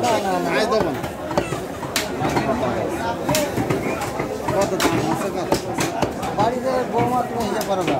no, no, no. কত দাম আছে কত বাড়িতে বৌমা তুমি হিসাব করো না